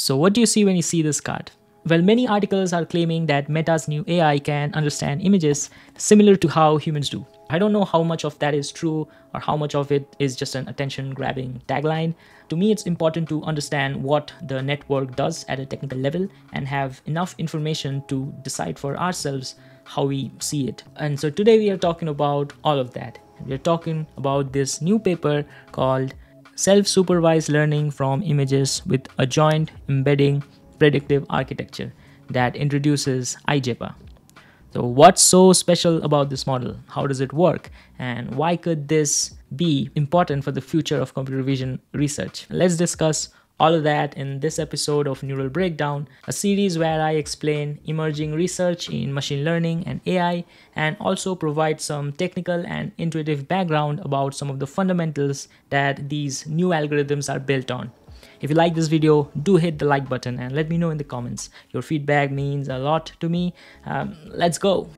So what do you see when you see this card? Well, many articles are claiming that Meta's new AI can understand images similar to how humans do. I don't know how much of that is true or how much of it is just an attention grabbing tagline. To me, it's important to understand what the network does at a technical level and have enough information to decide for ourselves how we see it. And so today we are talking about all of that. We're talking about this new paper called self-supervised learning from images with a joint embedding predictive architecture that introduces I-JEPA. So what's so special about this model? How does it work? And why could this be important for the future of computer vision research? Let's discuss all of that in this episode of Neural Breakdown, a series where I explain emerging research in machine learning and AI and also provide some technical and intuitive background about some of the fundamentals that these new algorithms are built on. If you like this video, do hit the like button and let me know in the comments. Your feedback means a lot to me. Um, let's go.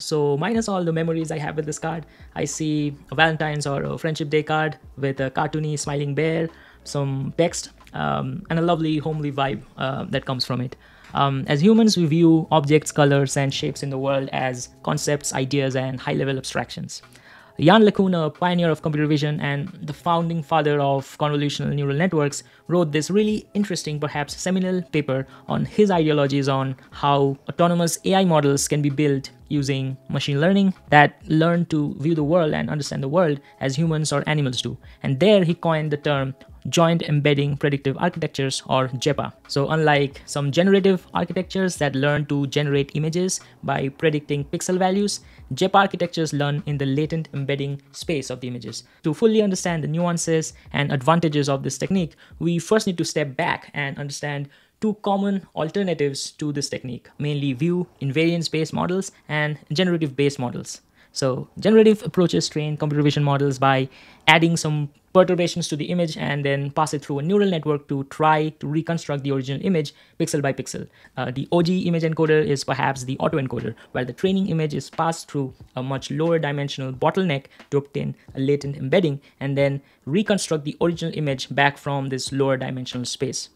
So minus all the memories I have with this card, I see a Valentine's or a Friendship Day card with a cartoony smiling bear, some text, um, and a lovely homely vibe uh, that comes from it. Um, as humans, we view objects, colors, and shapes in the world as concepts, ideas, and high-level abstractions. Yann LeCun, a pioneer of computer vision and the founding father of convolutional neural networks, wrote this really interesting, perhaps seminal paper on his ideologies on how autonomous AI models can be built using machine learning that learn to view the world and understand the world as humans or animals do. And there he coined the term joint embedding predictive architectures or JEPA. So unlike some generative architectures that learn to generate images by predicting pixel values, JEPA architectures learn in the latent embedding space of the images. To fully understand the nuances and advantages of this technique, we first need to step back and understand two common alternatives to this technique, mainly view invariance-based models and generative-based models. So generative approaches train computer vision models by adding some perturbations to the image and then pass it through a neural network to try to reconstruct the original image pixel by pixel. Uh, the OG image encoder is perhaps the autoencoder, where the training image is passed through a much lower dimensional bottleneck to obtain a latent embedding and then reconstruct the original image back from this lower dimensional space.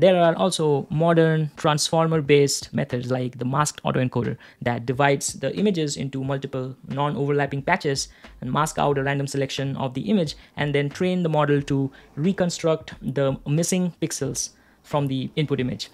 There are also modern transformer-based methods like the masked autoencoder that divides the images into multiple non-overlapping patches and mask out a random selection of the image and then train the model to reconstruct the missing pixels from the input image.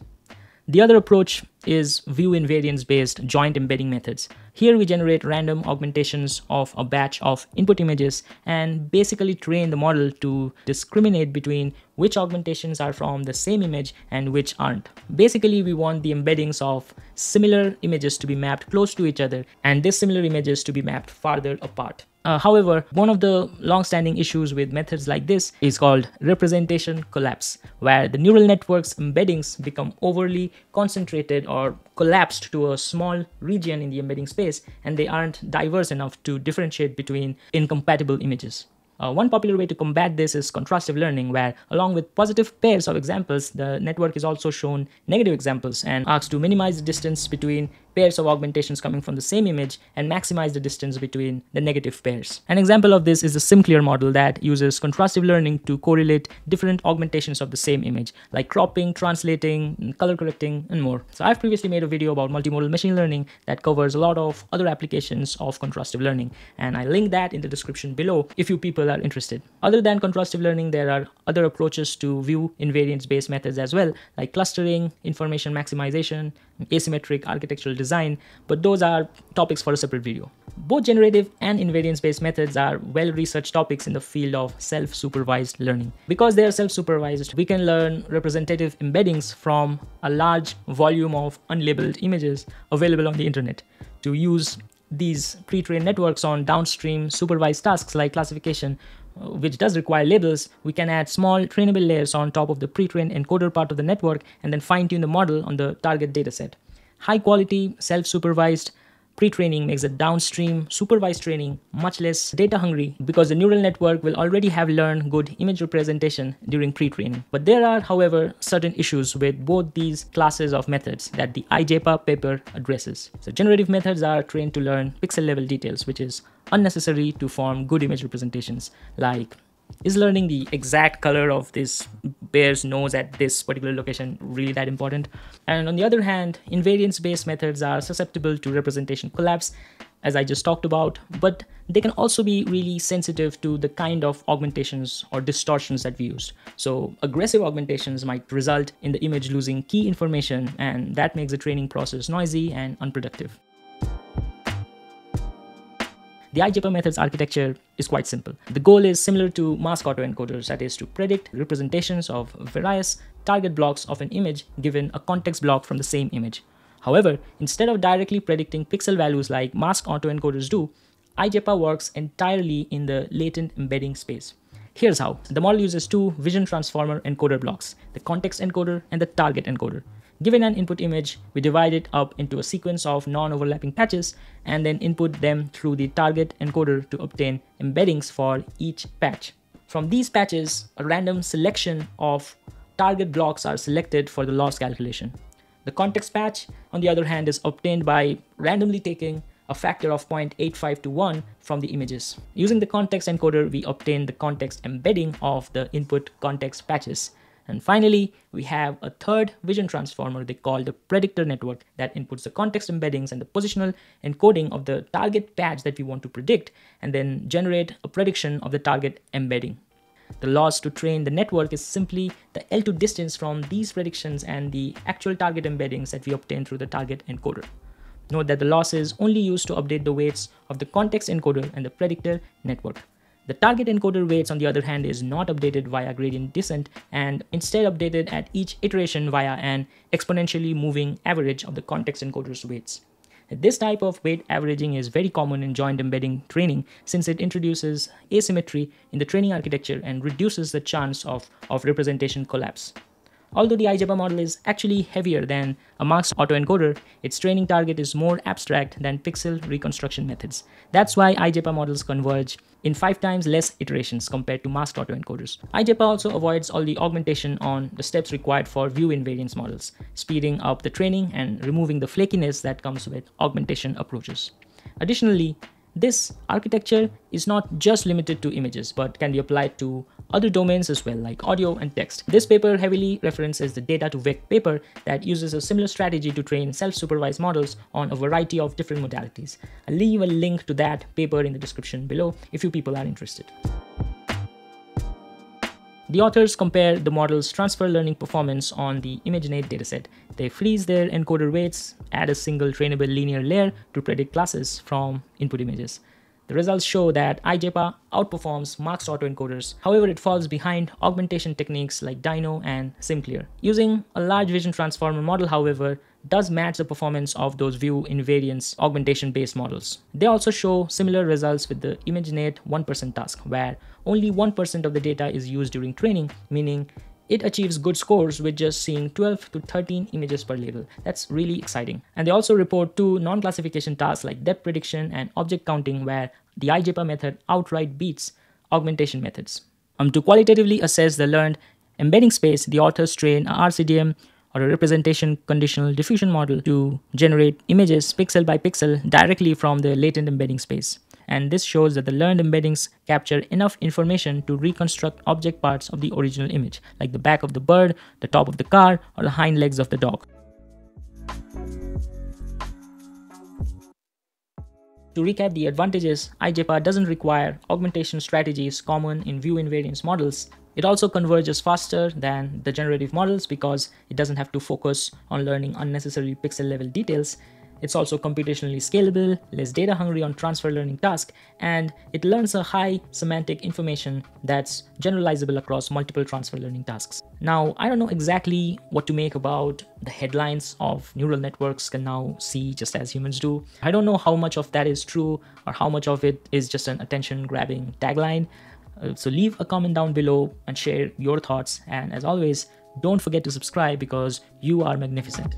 The other approach is view invariance based joint embedding methods. Here we generate random augmentations of a batch of input images and basically train the model to discriminate between which augmentations are from the same image and which aren't. Basically we want the embeddings of similar images to be mapped close to each other and dissimilar images to be mapped farther apart. Uh, however, one of the long-standing issues with methods like this is called representation collapse, where the neural network's embeddings become overly concentrated or collapsed to a small region in the embedding space, and they aren't diverse enough to differentiate between incompatible images. Uh, one popular way to combat this is contrastive learning, where along with positive pairs of examples, the network is also shown negative examples and asks to minimize the distance between pairs of augmentations coming from the same image and maximize the distance between the negative pairs. An example of this is the SimCLR model that uses contrastive learning to correlate different augmentations of the same image, like cropping, translating, color correcting, and more. So I've previously made a video about multimodal machine learning that covers a lot of other applications of contrastive learning, and I link that in the description below if you people are interested. Other than contrastive learning, there are other approaches to view invariance-based methods as well, like clustering, information maximization, asymmetric architectural design, but those are topics for a separate video. Both generative and invariance-based methods are well-researched topics in the field of self-supervised learning. Because they are self-supervised, we can learn representative embeddings from a large volume of unlabeled images available on the internet. To use these pre-trained networks on downstream supervised tasks like classification, Uh, which does require labels, we can add small trainable layers on top of the pre-trained encoder part of the network and then fine-tune the model on the target dataset. High quality, self-supervised pre-training makes the downstream supervised training much less data hungry because the neural network will already have learned good image representation during pre-training. But there are, however, certain issues with both these classes of methods that the I-JEPA paper addresses. So generative methods are trained to learn pixel level details, which is unnecessary to form good image representations like is learning the exact color of this bear's nose at this particular location really that important? And on the other hand, invariance-based methods are susceptible to representation collapse, as I just talked about, but they can also be really sensitive to the kind of augmentations or distortions that we used. So aggressive augmentations might result in the image losing key information, and that makes the training process noisy and unproductive. The I-JEPA method's architecture is quite simple. The goal is similar to mask autoencoders, that is to predict representations of various target blocks of an image given a context block from the same image. However, instead of directly predicting pixel values like mask autoencoders do, I-JEPA works entirely in the latent embedding space. Here's how. The model uses two vision transformer encoder blocks, the context encoder and the target encoder. Given an input image, we divide it up into a sequence of non-overlapping patches and then input them through the target encoder to obtain embeddings for each patch. From these patches, a random selection of target blocks are selected for the loss calculation. The context patch, on the other hand, is obtained by randomly taking a factor of 0.85 to 1 from the images. Using the context encoder, we obtain the context embedding of the input context patches and finally, we have a third vision transformer they call the predictor network that inputs the context embeddings and the positional encoding of the target patch that we want to predict and then generate a prediction of the target embedding. The loss to train the network is simply the L2 distance from these predictions and the actual target embeddings that we obtain through the target encoder. Note that the loss is only used to update the weights of the context encoder and the predictor network. The target encoder weights on the other hand is not updated via gradient descent and instead updated at each iteration via an exponentially moving average of the context encoder's weights. This type of weight averaging is very common in joint embedding training since it introduces asymmetry in the training architecture and reduces the chance of, of representation collapse. Although the I-JEPA model is actually heavier than a masked autoencoder, its training target is more abstract than pixel reconstruction methods. That's why I-JEPA models converge in 5 times less iterations compared to masked autoencoders. I-JEPA also avoids all the augmentation on the steps required for view invariance models, speeding up the training and removing the flakiness that comes with augmentation approaches. Additionally, this architecture is not just limited to images, but can be applied to other domains as well, like audio and text. This paper heavily references the data2vec paper that uses a similar strategy to train self-supervised models on a variety of different modalities. I'll leave a link to that paper in the description below if you people are interested. The authors compare the model's transfer learning performance on the ImageNet dataset. They freeze their encoder weights, add a single trainable linear layer to predict classes from input images. The results show that I-JEPA outperforms masked autoencoders. However, it falls behind augmentation techniques like Dino and SimCLR. Using a large vision transformer model, however, does match the performance of those view invariance augmentation based models. They also show similar results with the ImageNet 1% task, where only 1% of the data is used during training, meaning it achieves good scores with just seeing 12 to 13 images per label. That's really exciting. And they also report two non-classification tasks like depth prediction and object counting where the I-JEPA method outright beats augmentation methods. Um, to qualitatively assess the learned embedding space, the authors train a RCDM or a representation conditional diffusion model to generate images pixel by pixel directly from the latent embedding space and this shows that the learned embeddings capture enough information to reconstruct object parts of the original image, like the back of the bird, the top of the car, or the hind legs of the dog. To recap the advantages, I-JEPA doesn't require augmentation strategies common in view invariance models. It also converges faster than the generative models because it doesn't have to focus on learning unnecessary pixel level details it's also computationally scalable, less data hungry on transfer learning tasks, and it learns a high semantic information that's generalizable across multiple transfer learning tasks. Now, I don't know exactly what to make about the headlines of neural networks can now see just as humans do. I don't know how much of that is true or how much of it is just an attention grabbing tagline. Uh, so leave a comment down below and share your thoughts. And as always, don't forget to subscribe because you are magnificent.